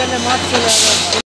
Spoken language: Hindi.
करने मास्क